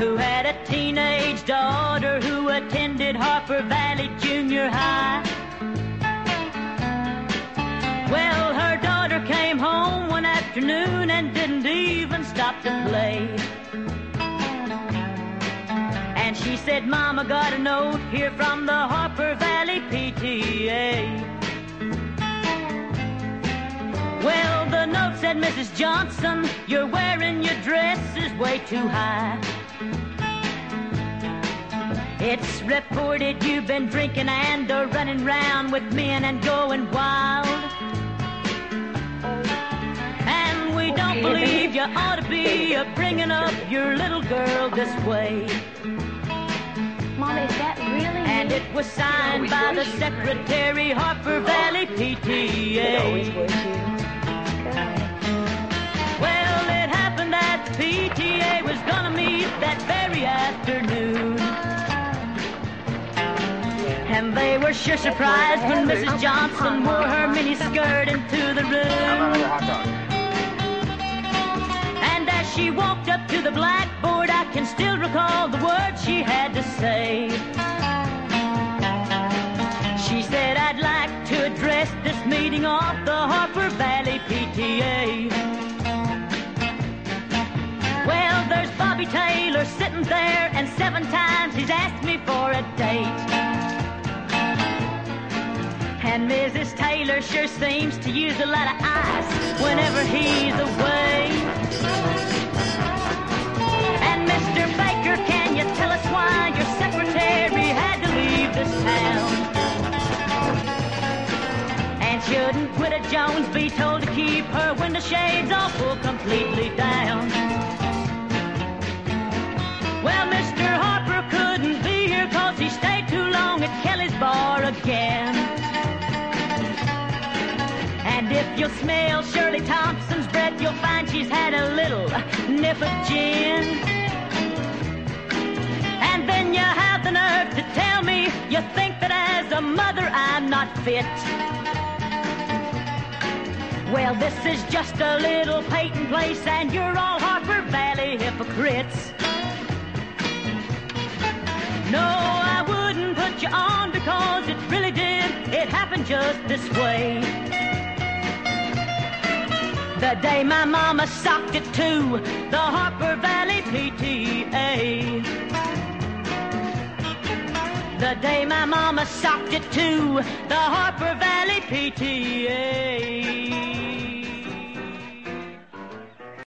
who had a teenage daughter who attended Harper Valley Junior High. Well, her daughter came home one afternoon and didn't even stop to play. And she said, Mama got a note here from the Harper Valley PTA. Well, the note said, Mrs. Johnson, you're wearing your dress is way too high. It's reported you've been drinking and are running round with men and going wild. And we don't believe you ought to be bringing up your little girl this way. Mom, is that really And it was signed by the Secretary, Harper Valley PTA. Were sure surprised when Mrs. Johnson wore her mini skirt into the room. And as she walked up to the blackboard, I can still recall the words she had to say. She said, I'd like to address this meeting of the Harper Valley PTA. Well, there's Bobby Taylor sitting there, and seven times he's asked me for a date. Mrs. Sure seems to use a lot of ice whenever he's away. And Mr. Baker, can you tell us why your secretary had to leave this town? And shouldn't Widow Jones be told to keep her window shades all pulled completely if you smell Shirley Thompson's breath, you'll find she's had a little nip of gin. And then you have the nerve to tell me you think that as a mother I'm not fit. Well, this is just a little Peyton place, and you're all Harper Valley hypocrites. No, I wouldn't put you on because it really did. It happened just this way. The day my mama socked it to the Harper Valley PTA. The day my mama socked it to the Harper Valley PTA.